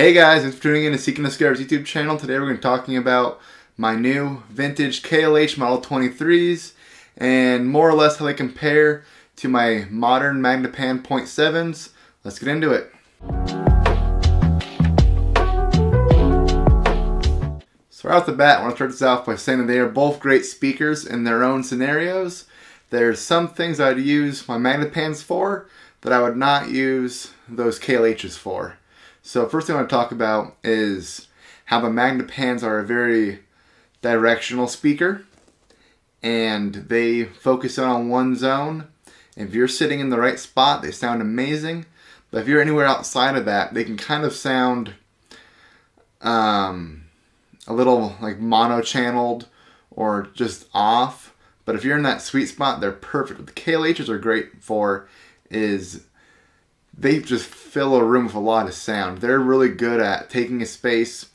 Hey guys, thanks for tuning in to Seek and Discovers YouTube channel. Today we're going to be talking about my new vintage KLH Model 23s and more or less how they compare to my modern Magnepan Point 7s. Let's get into it. So right off the bat, I want to start this off by saying that they are both great speakers in their own scenarios. There's some things I'd use my Magnepans for that I would not use those KLHs for. So first thing I want to talk about is how the Magnepans are a very directional speaker and they focus in on one zone. If you're sitting in the right spot, they sound amazing. But if you're anywhere outside of that, they can kind of sound um, a little like mono-channeled or just off. But if you're in that sweet spot, they're perfect. What the KLHs are great for is they just fill a room with a lot of sound. They're really good at taking a space.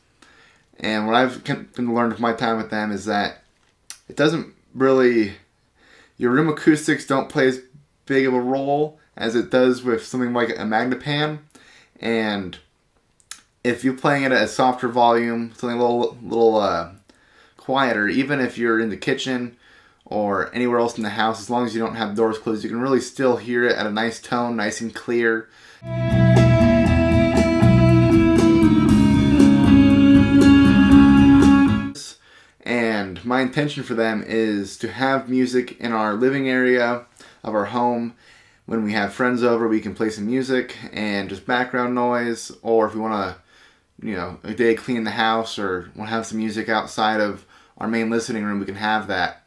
And what I've learned from my time with them is that it doesn't really, your room acoustics don't play as big of a role as it does with something like a Magnepan. And if you're playing it at a softer volume, something a little, little uh, quieter, even if you're in the kitchen or anywhere else in the house, as long as you don't have doors closed, you can really still hear it at a nice tone, nice and clear. And my intention for them is to have music in our living area of our home. When we have friends over, we can play some music and just background noise, or if we want to, you know, a day clean the house or want to have some music outside of our main listening room, we can have that.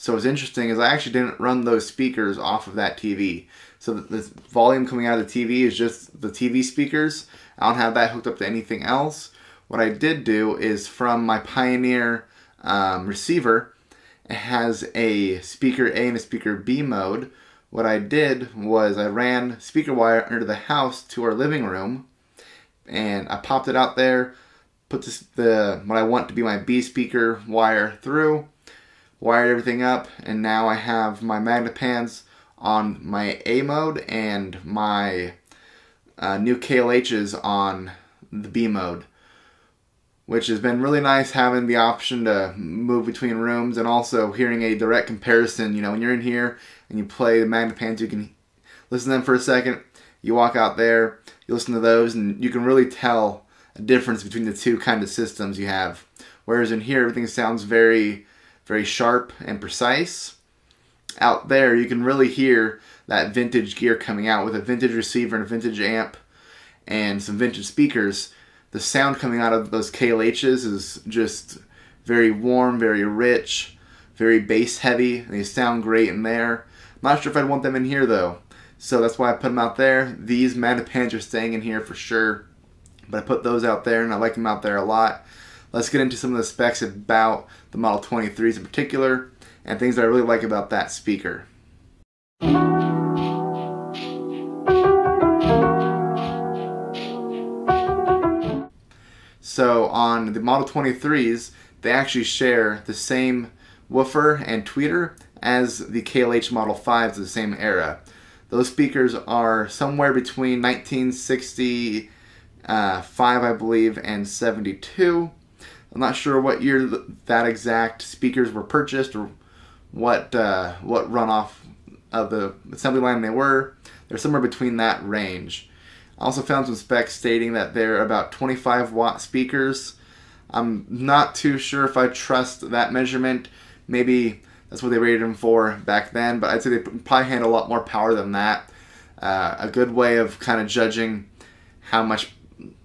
So what's interesting is I actually didn't run those speakers off of that TV. So the, volume coming out of the TV is just the TV speakers. I don't have that hooked up to anything else. What I did do is from my Pioneer um, receiver, it has a speaker A and a speaker B mode. What I did was I ran speaker wire under the house to our living room and I popped it out there, put this, the what I want to be my B speaker wire through, wired everything up, and now I have my Magnepans on my A mode and my uh, new KLHs on the B mode. Which has been really nice having the option to move between rooms and also hearing a direct comparison. You know, when you're in here and you play the Magnepans, you can listen to them for a second. You walk out there, you listen to those, and you can really tell a difference between the two kind of systems you have. Whereas in here, everything sounds very very sharp and precise. Out there, you can really hear that vintage gear coming out with a vintage receiver and a vintage amp and some vintage speakers. The sound coming out of those KLHs is just very warm, very rich, very bass heavy. They sound great in there. I'm not sure if I'd want them in here though. So that's why I put them out there. These Magnepans are staying in here for sure. But I put those out there and I like them out there a lot. Let's get into some of the specs about the Model 23s in particular and things that I really like about that speaker. So on the Model 23s, they actually share the same woofer and tweeter as the KLH Model 5s of the same era. Those speakers are somewhere between 1965, I believe, and 72. I'm not sure what year that exact speakers were purchased or what uh, what runoff of the assembly line they were. They're somewhere between that range. I also found some specs stating that they're about 25 watt speakers. I'm not too sure if I trust that measurement. Maybe that's what they rated them for back then, but I'd say they probably handle a lot more power than that. Uh, a good way of kind of judging how much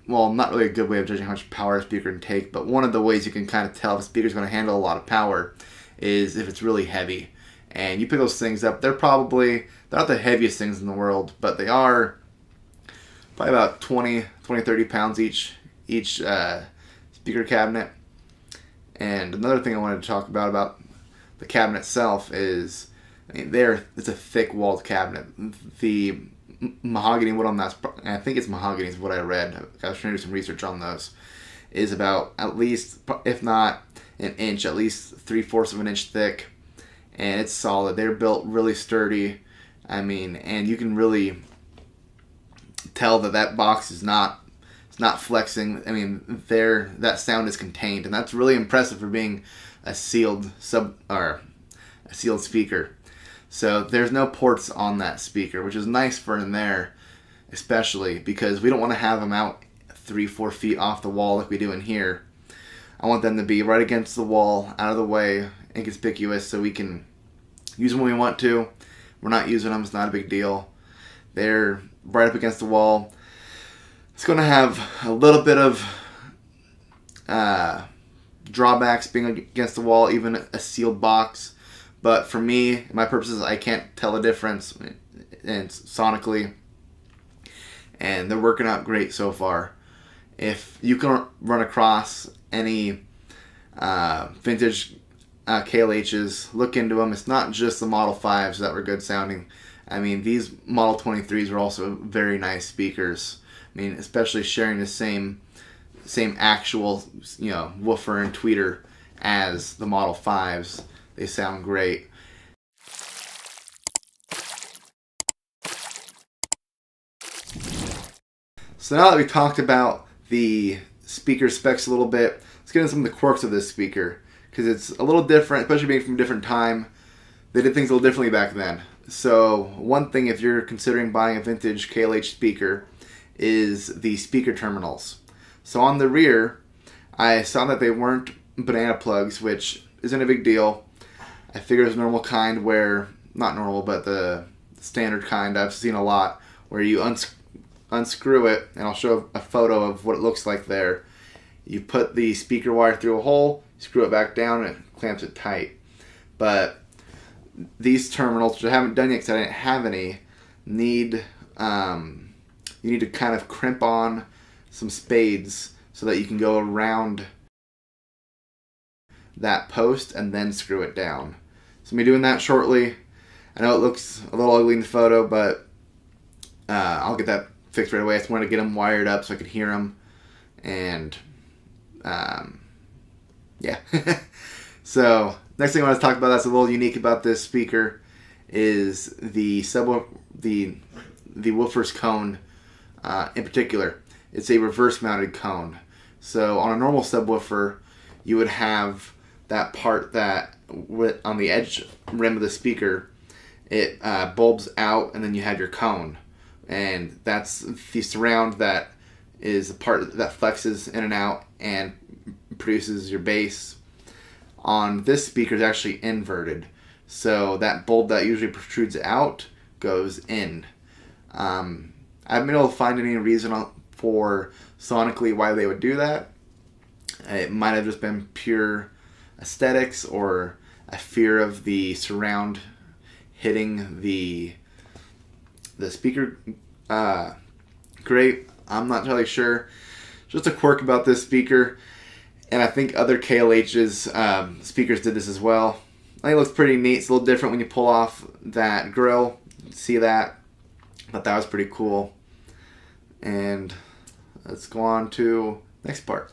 well, not really a good way of judging how much power a speaker can take, but one of the ways you can kind of tell if a speaker is going to handle a lot of power is if it's really heavy. And you pick those things up, they're probably, they're not the heaviest things in the world, but they are probably about 20, 20 30 pounds each, each uh, speaker cabinet. And another thing I wanted to talk about about the cabinet itself is, I mean, there it's a thick walled cabinet. The mahogany wood on that, I think it's mahogany is what I read. I was trying to do some research on those. Is about at least, if not an inch, at least three fourths of an inch thick, and it's solid. They're built really sturdy. I mean, and you can really tell that that box is not It's not flexing. I mean, there that sound is contained, and that's really impressive for being a sealed sub or a sealed speaker. So there's no ports on that speaker, which is nice for in there, especially because we don't want to have them out three, four feet off the wall like we do in here. I want them to be right against the wall, out of the way, inconspicuous, so we can use them when we want to. We're not using them, it's not a big deal. They're right up against the wall. It's going to have a little bit of uh, drawbacks being against the wall, even a sealed box. But for me, my purposes, I can't tell the difference and sonically. And they're working out great so far. If you can run across any uh, vintage uh, KLHs, look into them. It's not just the Model 5s that were good sounding. I mean, these Model 23s are also very nice speakers. I mean, especially sharing the same same actual, you know, woofer and tweeter as the Model 5s. They sound great. So now that we talked about the speaker specs a little bit, let's get into some of the quirks of this speaker because it's a little different, especially being from a different time. They did things a little differently back then. So one thing, if you're considering buying a vintage KLH speaker, is the speaker terminals. So on the rear, I saw that they weren't banana plugs, which isn't a big deal. I figure it's normal kind where, not normal, but the standard kind I've seen a lot, where you uns unscrew it, and I'll show a photo of what it looks like there. You put the speaker wire through a hole, screw it back down, and it clamps it tight. But these terminals, which I haven't done yet because I didn't have any, need um, you need to kind of crimp on some spades so that you can go around that post and then screw it down. So I'm be doing that shortly. I know it looks a little ugly in the photo, but uh, I'll get that fixed right away. I just wanted to get them wired up so I could hear them, and um, yeah. so next thing I want to talk about that's a little unique about this speaker is the sub the the woofer's cone uh, in particular it's a reverse mounted cone. So on a normal subwoofer, you would have that part that on the edge rim of the speaker, it uh, bulbs out, and then you have your cone, and that's the surround that is the part that flexes in and out and produces your bass. On this speaker is actually inverted, so that bulb that usually protrudes out goes in. Um, I haven't been able to find any reason for sonically why they would do that. It might have just been pure aesthetics or a fear of the surround hitting the the speaker uh, great. I'm not entirely sure. Just a quirk about this speaker, and I think other KLH's um, speakers did this as well. It looks pretty neat. It's a little different when you pull off that grill. See that? But that was pretty cool. And let's go on to next part.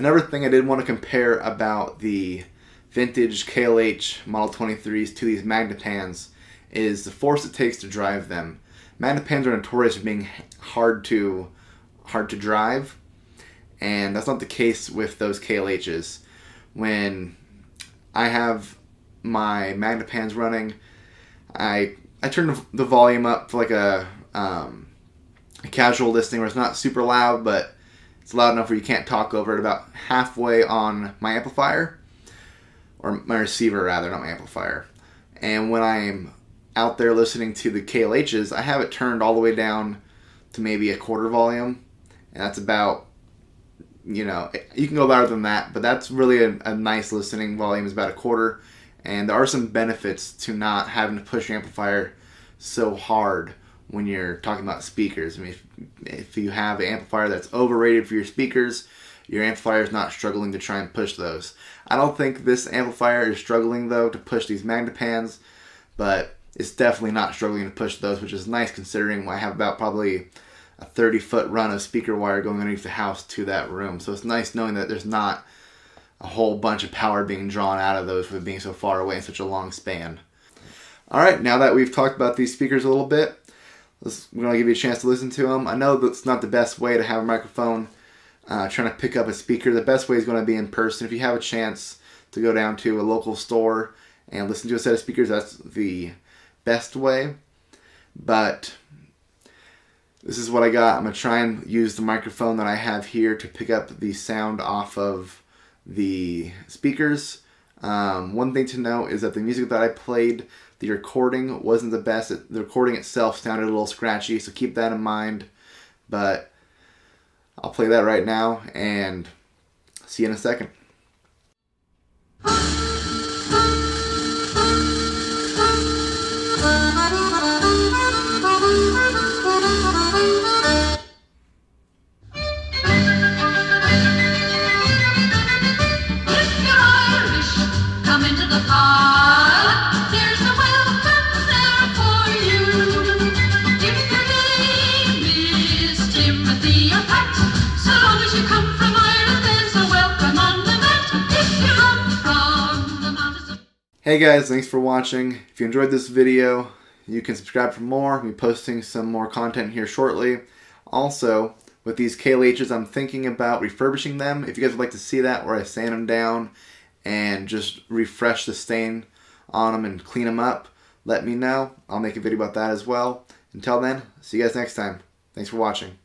Another thing I did want to compare about the vintage KLH Model 23s to these Magnepans is the force it takes to drive them. Magnepans are notorious for being hard to hard to drive, and that's not the case with those KLHs. When I have my Magnepans running. I I turn the volume up for like a, um, a casual listening where it's not super loud, but it's loud enough where you can't talk over it. About halfway on my amplifier, or my receiver rather, not my amplifier. And when I'm out there listening to the KLHs, I have it turned all the way down to maybe a quarter volume, and that's about you know you can go louder than that, but that's really a, a nice listening volume is about a quarter and there are some benefits to not having to push your amplifier so hard when you're talking about speakers. I mean, if, if you have an amplifier that's overrated for your speakers, your amplifier is not struggling to try and push those. I don't think this amplifier is struggling though to push these Magnepans, but it's definitely not struggling to push those, which is nice considering I have about probably a 30 foot run of speaker wire going underneath the house to that room. So it's nice knowing that there's not a whole bunch of power being drawn out of those with being so far away in such a long span. All right, now that we've talked about these speakers a little bit, we're going to give you a chance to listen to them. I know that's not the best way to have a microphone uh, trying to pick up a speaker. The best way is going to be in person. If you have a chance to go down to a local store and listen to a set of speakers, that's the best way. But this is what I got. I'm going to try and use the microphone that I have here to pick up the sound off of the speakers. Um, one thing to note is that the music that I played, the recording wasn't the best. The recording itself sounded a little scratchy, so keep that in mind. But I'll play that right now and see you in a second. Hey guys, thanks for watching. If you enjoyed this video, you can subscribe for more. I'll be posting some more content here shortly. Also, with these KLHs, I'm thinking about refurbishing them. If you guys would like to see that, where I sand them down and just refresh the stain on them and clean them up, let me know. I'll make a video about that as well. Until then, see you guys next time. Thanks for watching.